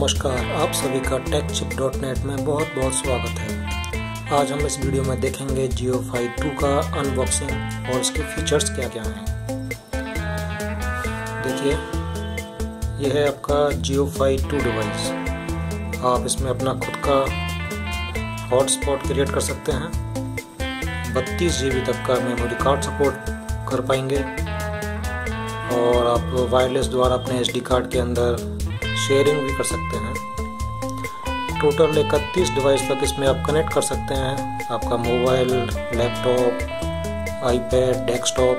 नमस्कार, आप सभी का टेकचिप डॉट नेट में बहुत बहुत स्वागत है। आज हम इस वीडियो में देखेंगे जियो फाइव टू का अनबॉक्सिंग और इसके फीचर्स क्या क्या हैं। देखिए, यह है आपका जियो फाइव टू डिवाइस आप इसमें अपना खुद का हॉटस्पॉट क्रिएट कर सकते हैं। बत्तीस जी तक का मेमोरी कार्ड सपोर्ट कर पाएँगे। और आप वायरलेस द्वारा अपने एच कार्ड के अंदर शेयरिंग भी कर सकते हैं। टोटल इकतीस डिवाइस तक इसमें आप कनेक्ट कर सकते हैं। आपका मोबाइल लैपटॉप आईपैड डेस्कटॉप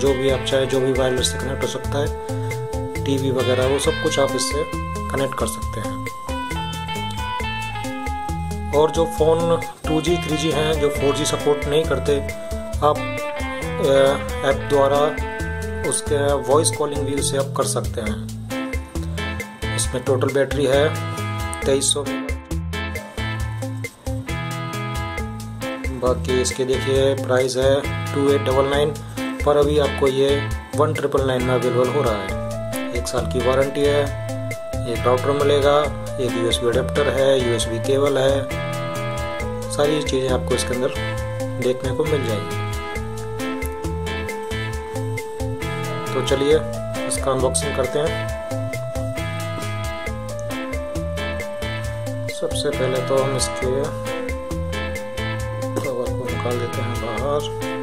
जो भी आप चाहे, जो भी वायरलेस से कनेक्ट हो सकता है टीवी वगैरह, वो सब कुछ आप इससे कनेक्ट कर सकते हैं। और जो फ़ोन 2G 3G हैं, जो 4G सपोर्ट नहीं करते, आप ऐप द्वारा उसके वॉइस कॉलिंग भी उसे आप कर सकते हैं। इसमें टोटल बैटरी है तेईस सौ। बाकी इसके देखिए प्राइस है टू एट डबल नाइन पर अभी आपको ये वन ट्रिपल नाइन में अवेलेबल हो रहा है। एक साल की वारंटी है एक राउटर मिलेगा एक यूएसबी अडेप्टर है यूएसबी केबल है, सारी चीज़ें आपको इसके अंदर देखने को मिल जाएँगी। तो चलिए, इसका अनबॉक्सिंग करते हैं। सबसे पहले तो हम इसके कवर को निकाल देते हैं बाहर।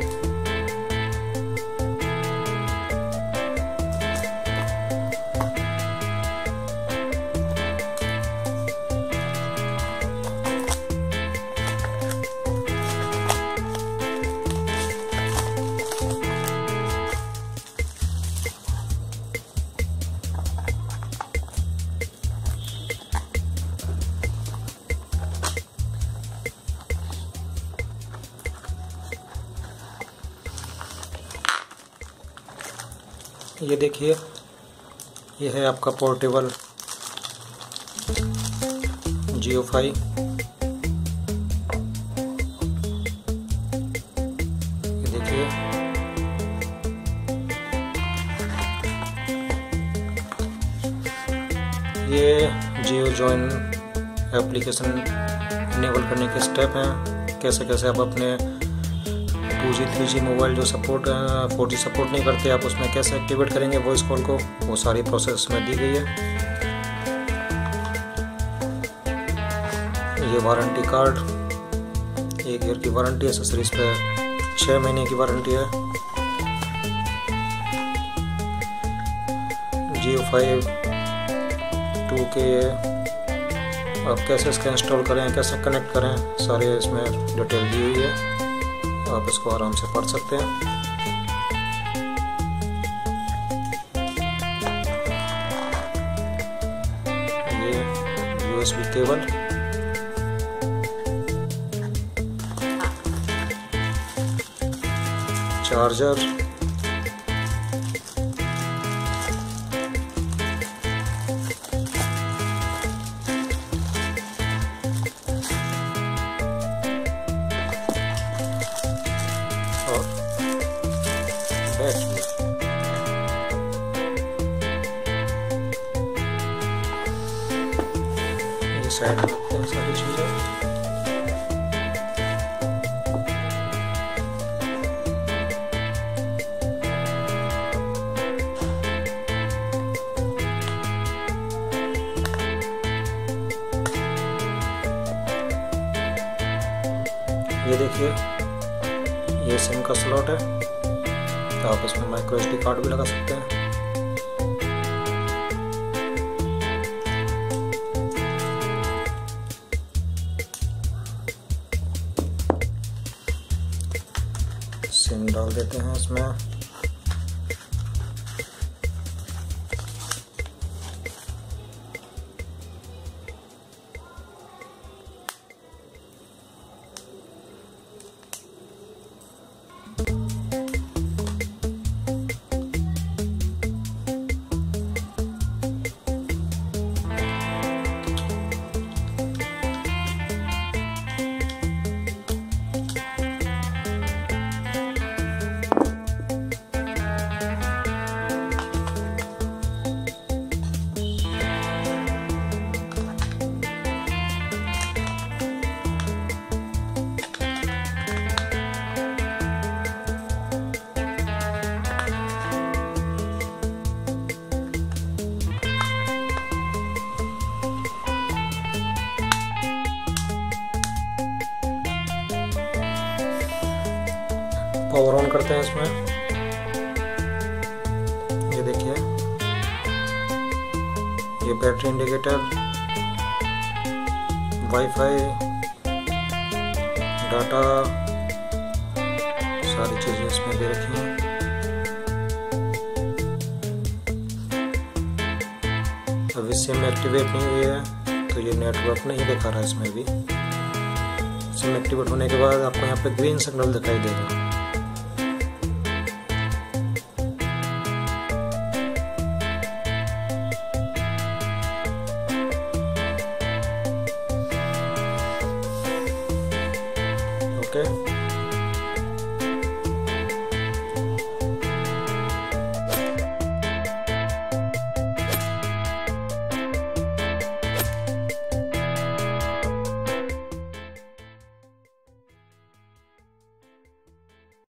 ये देखिए, ये है आपका पोर्टेबल जियो फाई देखिए। ये जियो जॉइन एप्लीकेशन इनेबल करने के स्टेप हैं कैसे कैसे आप अपने two G three G mobile, जो सपोर्ट फोर सपोर्ट नहीं करते, आप उसमें कैसे एक्टिवेट करेंगे वॉइस कॉल को? वो सारी प्रोसेस में दी गई है। ये वारंटी कार्ड एक ईयर की वारंटी एसेसरीज पे छः महीने की वारंटी है। जियो फाइव टू के आप कैसे इसका इंस्टॉल करें, कैसे कनेक्ट करें, सारे इसमें डिटेल दी हुई है। आप इसको आराम से पढ़ सकते हैं। ये यूएसबी केबल चार्जर साइड रखते हैं सारी चीज़ें। ये देखिए, ये सिम का स्लॉट है। तो आप इसमें माइक्रो एसडी कार्ड भी लगा सकते हैं। सिम डाल देते हैं इसमें पावर ऑन करते हैं इसमें। ये देखिए। ये बैटरी इंडिकेटर, वाईफाई, डाटा, सारी चीज़ें इसमें दे रखी हैं। अभी सिम एक्टिवेट नहीं हुई है तो ये नेटवर्क नहीं दिखा रहा इसमें भी। सिम एक्टिवेट होने के बाद आपको यहाँ पे ग्रीन सिग्नल दिखाई देगा। okay